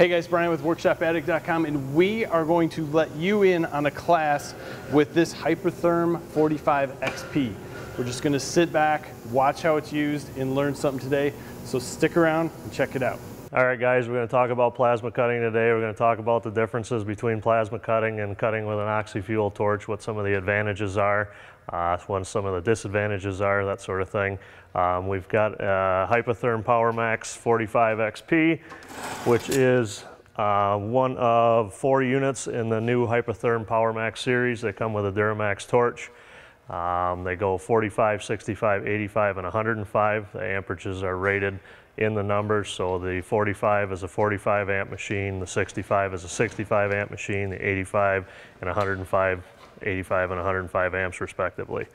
Hey guys, Brian with WorkshopAddict.com and we are going to let you in on a class with this Hypertherm 45 XP. We're just going to sit back, watch how it's used, and learn something today. So stick around and check it out. All right guys, we're going to talk about plasma cutting today. We're going to talk about the differences between plasma cutting and cutting with an oxy-fuel torch, what some of the advantages are, uh, what some of the disadvantages are, that sort of thing. Um, we've got uh, Hypertherm PowerMax 45 XP, which is uh, one of four units in the new Hypertherm PowerMax series. They come with a Duramax torch. Um, they go 45, 65, 85, and 105. The amperages are rated in the numbers. So the 45 is a 45 amp machine, the 65 is a 65 amp machine, the 85 and 105, 85 and 105 amps respectively.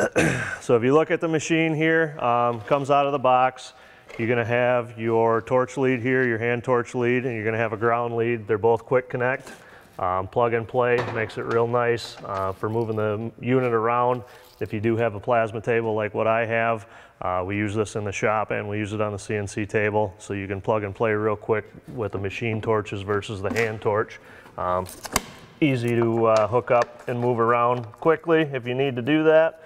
so if you look at the machine here, um, comes out of the box, you're going to have your torch lead here, your hand torch lead, and you're going to have a ground lead. They're both quick connect. Um, plug and play makes it real nice uh, for moving the unit around. If you do have a plasma table like what I have, uh, we use this in the shop and we use it on the CNC table. So you can plug and play real quick with the machine torches versus the hand torch. Um, easy to uh, hook up and move around quickly if you need to do that.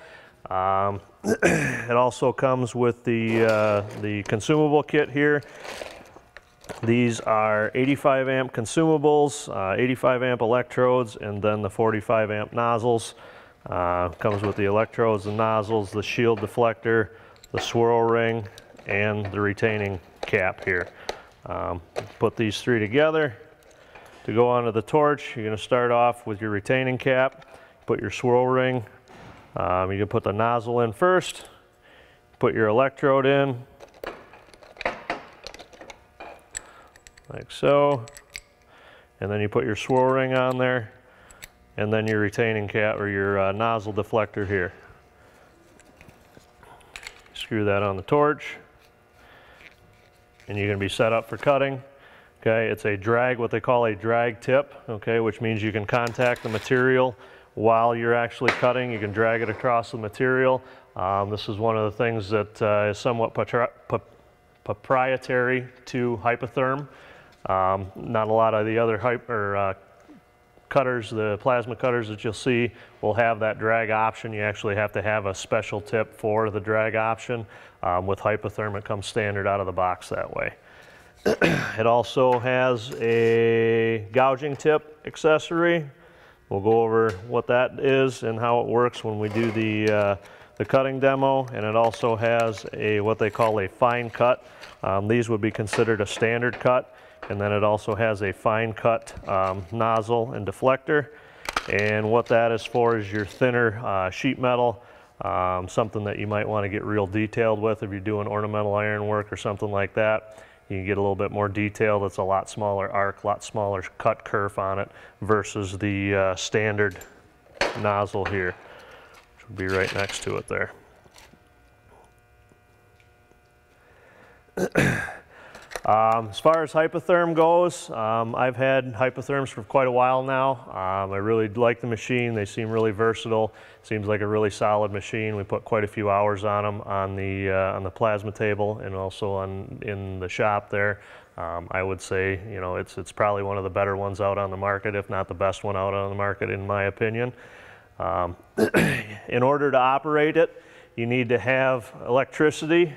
Um, it also comes with the, uh, the consumable kit here. These are 85 amp consumables, uh, 85 amp electrodes, and then the 45 amp nozzles. Uh, comes with the electrodes, the nozzles, the shield deflector, the swirl ring, and the retaining cap here. Um, put these three together. To go onto the torch, you're going to start off with your retaining cap, put your swirl ring, um, you can put the nozzle in first, put your electrode in, like so, and then you put your swirl ring on there, and then your retaining cap or your uh, nozzle deflector here. Screw that on the torch, and you're to be set up for cutting. Okay, it's a drag, what they call a drag tip, okay, which means you can contact the material while you're actually cutting. You can drag it across the material. Um, this is one of the things that uh, is somewhat proprietary to Hypertherm. Um, not a lot of the other hyper, uh, cutters, the plasma cutters that you'll see will have that drag option. You actually have to have a special tip for the drag option. Um, with Hypertherm, it comes standard out of the box that way. it also has a gouging tip accessory We'll go over what that is and how it works when we do the, uh, the cutting demo. And it also has a what they call a fine cut. Um, these would be considered a standard cut. And then it also has a fine cut um, nozzle and deflector. And what that is for is your thinner uh, sheet metal, um, something that you might want to get real detailed with if you're doing ornamental iron work or something like that. You can get a little bit more detail. That's a lot smaller arc, a lot smaller cut kerf on it versus the uh, standard nozzle here, which would be right next to it there. Um, as far as hypertherm goes, um, I've had Hypertherms for quite a while now. Um, I really like the machine. They seem really versatile. Seems like a really solid machine. We put quite a few hours on them on the uh, on the plasma table and also on in the shop there. Um, I would say, you know, it's it's probably one of the better ones out on the market, if not the best one out on the market, in my opinion. Um, in order to operate it, you need to have electricity.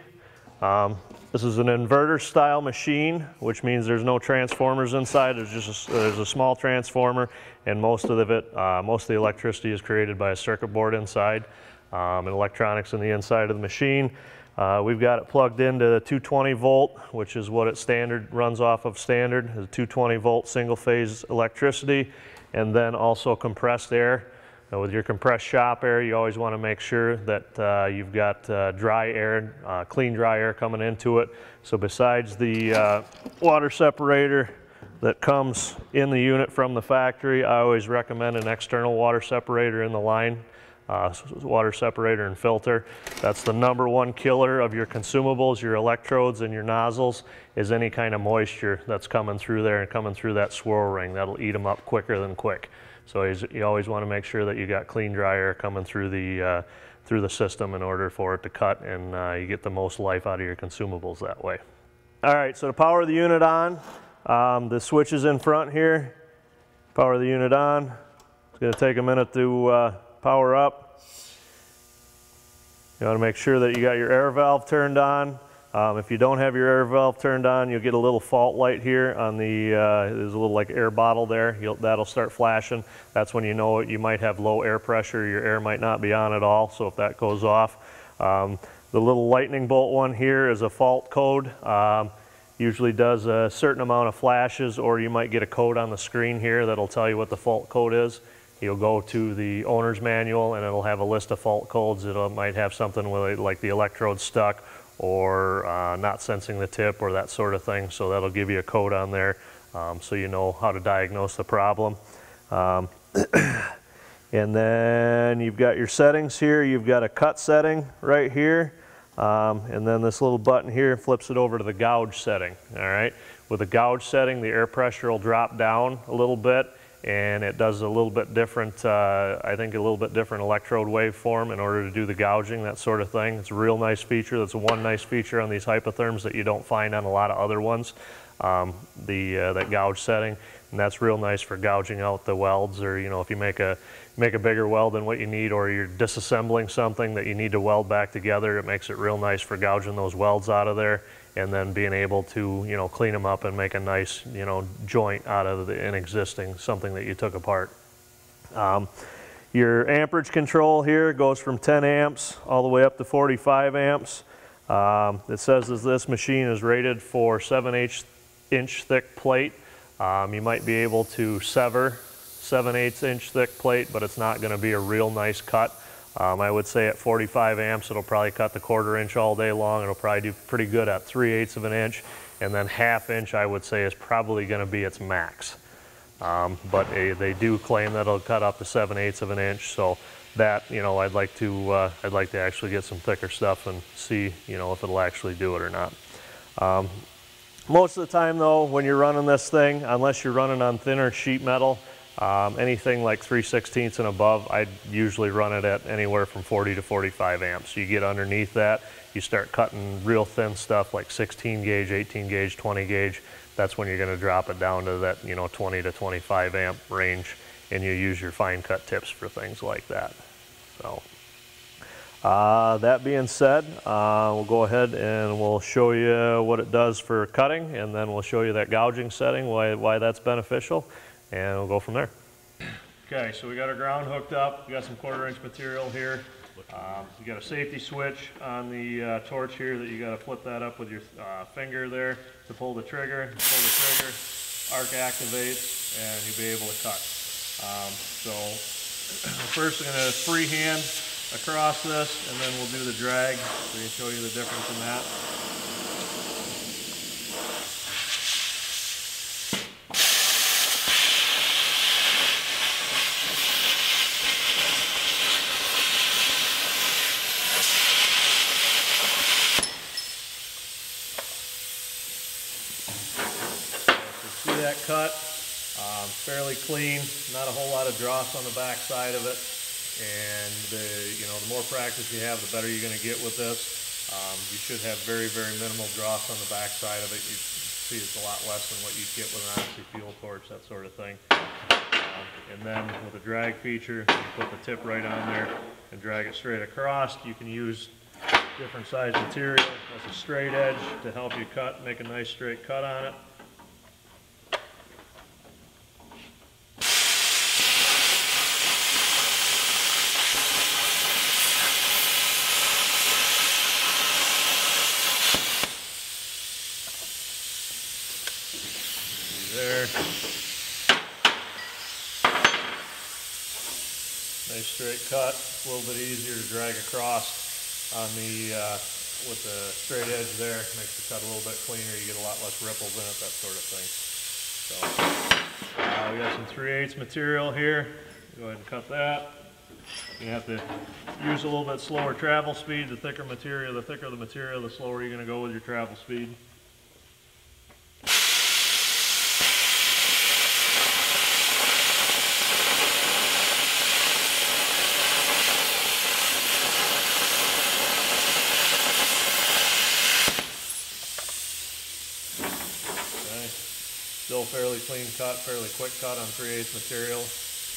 Um, this is an inverter style machine, which means there's no transformers inside. There's just a, there's a small transformer, and most of it, uh, most of the electricity is created by a circuit board inside, um, and electronics in the inside of the machine. Uh, we've got it plugged into the 220 volt, which is what it standard runs off of standard, is 220 volt single phase electricity, and then also compressed air. Now with your compressed shop air, you always want to make sure that uh, you've got uh, dry air, uh, clean dry air coming into it. So besides the uh, water separator that comes in the unit from the factory, I always recommend an external water separator in the line. Uh, water separator and filter. That's the number one killer of your consumables, your electrodes and your nozzles, is any kind of moisture that's coming through there and coming through that swirl ring. That'll eat them up quicker than quick. So you always want to make sure that you got clean dry air coming through the uh, through the system in order for it to cut and uh, you get the most life out of your consumables that way. All right, so to power the unit on, Um, the switch is in front here. Power the unit on. It's going to take a minute to uh, power up. You want to make sure that you got your air valve turned on. Um, if you don't have your air valve turned on, you'll get a little fault light here on the, uh, there's a little like air bottle there. You'll, that'll start flashing. That's when you know you might have low air pressure. Your air might not be on at all. So if that goes off, um, the little lightning bolt one here is a fault code. Um, usually does a certain amount of flashes or you might get a code on the screen here that'll tell you what the fault code is. You'll go to the owner's manual and it'll have a list of fault codes. It might have something with it, like the electrode stuck or uh, not sensing the tip or that sort of thing. So that'll give you a code on there um, so you know how to diagnose the problem. Um, and then you've got your settings here. You've got a cut setting right here. Um, and then this little button here flips it over to the gouge setting, all right? With the gouge setting, the air pressure will drop down a little bit and it does a little bit different, uh, I think a little bit different electrode waveform in order to do the gouging, that sort of thing. It's a real nice feature. That's one nice feature on these hypertherms that you don't find on a lot of other ones, um, the, uh, that gouge setting. And that's real nice for gouging out the welds or, you know, if you make a, make a bigger weld than what you need or you're disassembling something that you need to weld back together, it makes it real nice for gouging those welds out of there and then being able to, you know, clean them up and make a nice, you know, joint out of the, an existing, something that you took apart. Um, your amperage control here goes from 10 amps all the way up to 45 amps. Um, it says that this machine is rated for 7 inch thick plate. Um, you might be able to sever 7 8 inch thick plate, but it's not going to be a real nice cut. Um, I would say at 45 amps, it'll probably cut the quarter inch all day long. It'll probably do pretty good at 3 eighths of an inch. And then half inch, I would say, is probably going to be its max. Um, but a, they do claim that it'll cut up to 7 eighths of an inch. So that, you know, I'd like to, uh, I'd like to actually get some thicker stuff and see, you know, if it'll actually do it or not. Um, most of the time though, when you're running this thing, unless you're running on thinner sheet metal, um, anything like 3 16ths and above, I usually run it at anywhere from 40 to 45 amps. You get underneath that, you start cutting real thin stuff like 16 gauge, 18 gauge, 20 gauge. That's when you're going to drop it down to that, you know, 20 to 25 amp range, and you use your fine cut tips for things like that. So. Uh, that being said, uh, we'll go ahead and we'll show you what it does for cutting, and then we'll show you that gouging setting, why, why that's beneficial and we'll go from there. Okay, so we got our ground hooked up. We got some quarter inch material here. Um, you got a safety switch on the uh, torch here that you got to flip that up with your uh, finger there to pull the trigger. pull the trigger, arc activates, and you'll be able to cut. Um, so first I'm going to freehand across this, and then we'll do the drag. So can show you the difference in that cut. Um, fairly clean, not a whole lot of dross on the back side of it. And the, you know, the more practice you have, the better you're going to get with this. Um, you should have very, very minimal dross on the back side of it. You see it's a lot less than what you get with an oxy fuel torch, that sort of thing. Um, and then with the drag feature, you put the tip right on there and drag it straight across. You can use different size material. That's a straight edge to help you cut, make a nice straight cut on it. There. Nice straight cut, a little bit easier to drag across on the, uh, with the straight edge there. Makes the cut a little bit cleaner, you get a lot less ripples in it, that sort of thing. So, uh, we got some 3 8 material here. Go ahead and cut that. You have to use a little bit slower travel speed. The thicker material, the thicker the material, the slower you're going to go with your travel speed. Fairly clean cut, fairly quick cut on 3 8 material.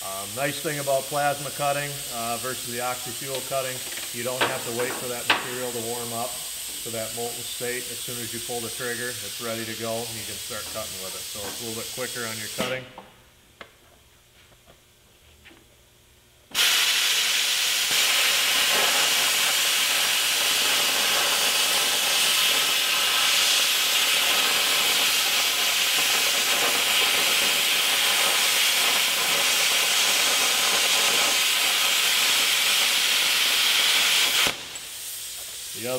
Um, nice thing about plasma cutting uh, versus the oxy-fuel cutting, you don't have to wait for that material to warm up to that molten state. As soon as you pull the trigger, it's ready to go and you can start cutting with it. So it's a little bit quicker on your cutting.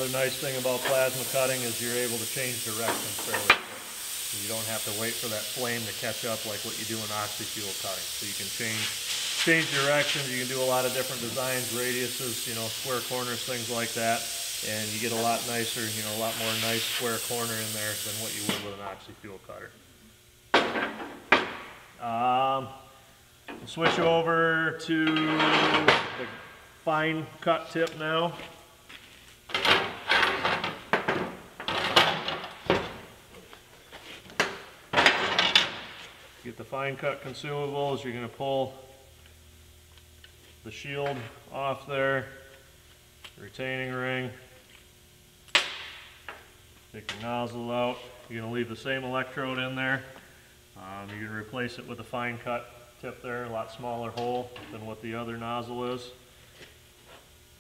The other nice thing about plasma cutting is you're able to change directions fairly quick. You don't have to wait for that flame to catch up like what you do in oxy-fuel cutting. So you can change change directions. You can do a lot of different designs, radiuses, you know, square corners, things like that. And you get a lot nicer, you know, a lot more nice square corner in there than what you would with an oxy-fuel cutter. Um, switch over to the fine cut tip now. The fine cut consumables, you're gonna pull the shield off there, retaining ring. Take your nozzle out. You're gonna leave the same electrode in there. Um, you're gonna replace it with a fine cut tip there, a lot smaller hole than what the other nozzle is.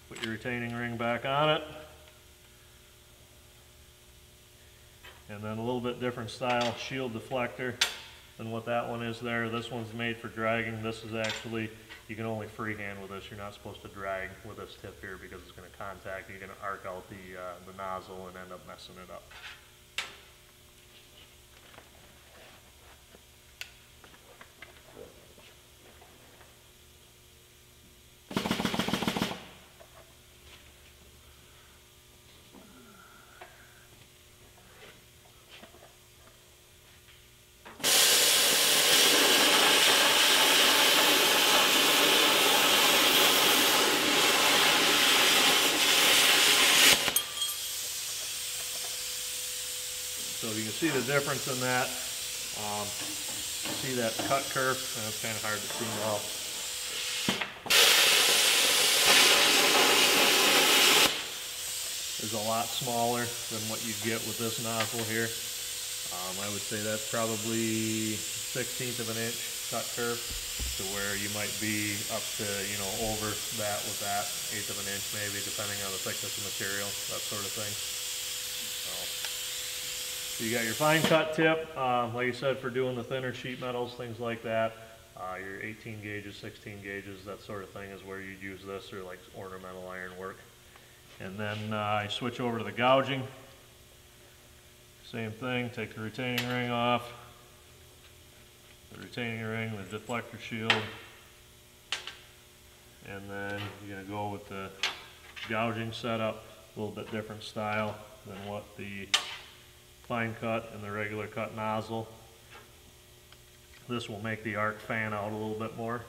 Put your retaining ring back on it. And then a little bit different style shield deflector than what that one is there. This one's made for dragging. This is actually, you can only freehand with this. You're not supposed to drag with this tip here because it's going to contact. You're going to arc out the, uh, the nozzle and end up messing it up. Difference in that. Um, see that cut kerf? It's kind of hard to see now. Is a lot smaller than what you get with this nozzle here. Um, I would say that's probably 16th of an inch cut kerf to where you might be up to, you know, over that with that, eighth of an inch maybe, depending on the thickness of material, that sort of thing. You got your fine cut tip, um, like I said, for doing the thinner sheet metals, things like that. Uh, your 18 gauges, 16 gauges, that sort of thing is where you'd use this or like ornamental iron work. And then uh, I switch over to the gouging. Same thing, take the retaining ring off. The retaining ring, the deflector shield. And then you're gonna go with the gouging setup, a little bit different style than what the fine cut and the regular cut nozzle. This will make the arc fan out a little bit more.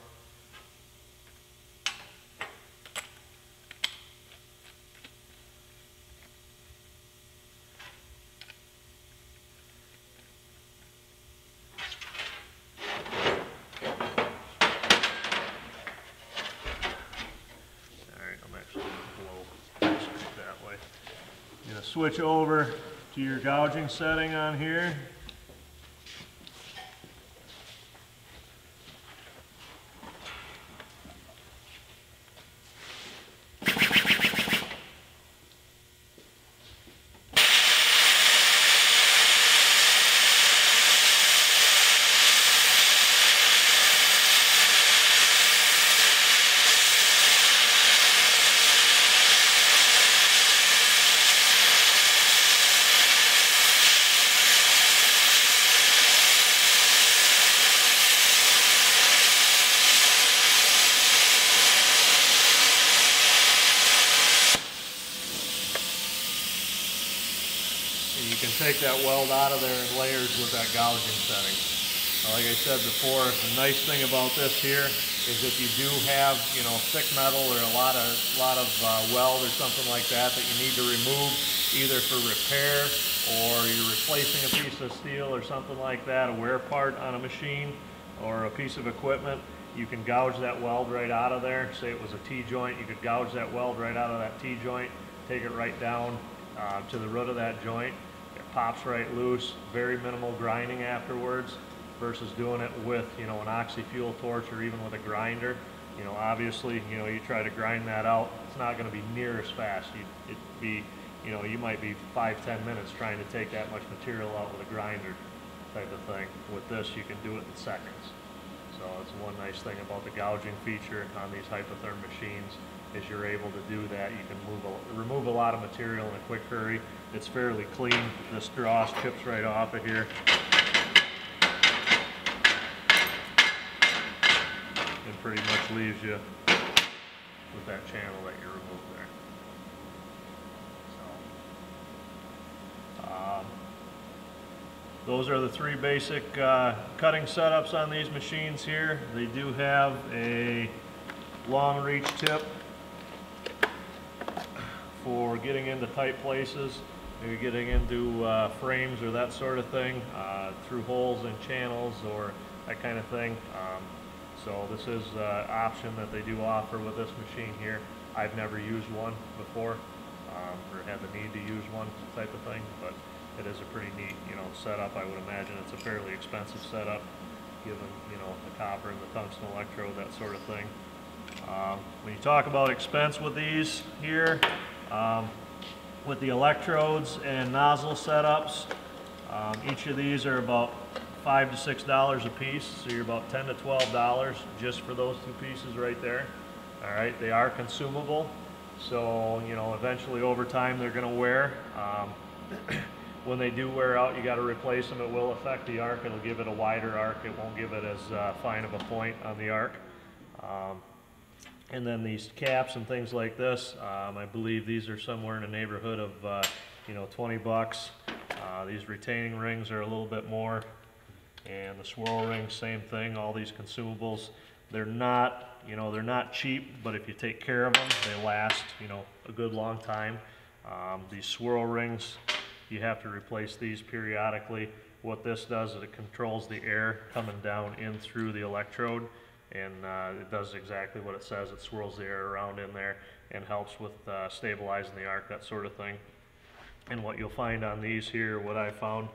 Switch over to your gouging setting on here. Take that weld out of there in layers with that gouging setting. Like I said before, the nice thing about this here is if you do have, you know, thick metal or a lot of, lot of uh, weld or something like that that you need to remove either for repair or you're replacing a piece of steel or something like that, a wear part on a machine or a piece of equipment, you can gouge that weld right out of there. Say it was a T-joint, you could gouge that weld right out of that T-joint, take it right down uh, to the root of that joint. Pops right loose, very minimal grinding afterwards versus doing it with, you know, an oxy-fuel torch or even with a grinder. You know, obviously, you know, you try to grind that out, it's not gonna be near as fast. You'd, it'd be, you know, you might be five, ten minutes trying to take that much material out with a grinder type of thing. With this, you can do it in seconds. So it's one nice thing about the gouging feature on these Hypertherm machines is you're able to do that. You can move a, remove a lot of material in a quick hurry. It's fairly clean. This dross chips right off of here. And pretty much leaves you with that channel that you removed there. So, um, those are the three basic uh, cutting setups on these machines here. They do have a long reach tip for getting into tight places, maybe getting into uh, frames or that sort of thing, uh, through holes and channels or that kind of thing. Um, so this is an option that they do offer with this machine here. I've never used one before, um, or had the need to use one type of thing, but it is a pretty neat, you know, setup. I would imagine it's a fairly expensive setup, given, you know, the copper and the tungsten electrode, that sort of thing. Um, when you talk about expense with these here, um, with the electrodes and nozzle setups, um, each of these are about five to six dollars a piece, so you're about ten to twelve dollars just for those two pieces right there. All right, they are consumable, so you know eventually over time they're going to wear. Um, when they do wear out, you got to replace them. It will affect the arc. It'll give it a wider arc. It won't give it as uh, fine of a point on the arc. Um, and then these caps and things like this, um, I believe these are somewhere in the neighborhood of, uh, you know, 20 bucks. Uh, these retaining rings are a little bit more. And the swirl rings, same thing, all these consumables. They're not, you know, they're not cheap, but if you take care of them, they last, you know, a good long time. Um, these swirl rings, you have to replace these periodically. What this does is it controls the air coming down in through the electrode and uh, it does exactly what it says. It swirls the air around in there and helps with uh, stabilizing the arc, that sort of thing. And what you'll find on these here, what I found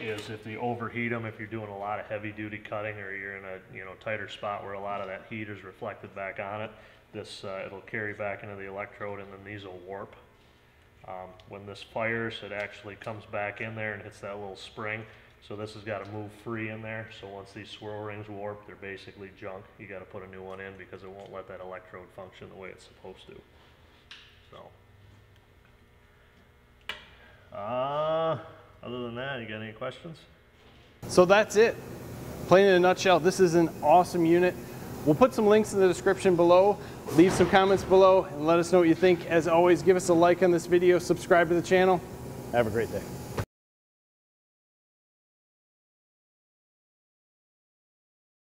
is if you overheat them, if you're doing a lot of heavy duty cutting or you're in a you know tighter spot where a lot of that heat is reflected back on it, this uh, it'll carry back into the electrode and then these will warp. Um, when this fires, it actually comes back in there and hits that little spring. So this has got to move free in there. So once these swirl rings warp, they're basically junk. You got to put a new one in because it won't let that electrode function the way it's supposed to. So, uh, other than that, you got any questions? So that's it. Plain in a nutshell, this is an awesome unit. We'll put some links in the description below. Leave some comments below and let us know what you think. As always, give us a like on this video, subscribe to the channel. Have a great day.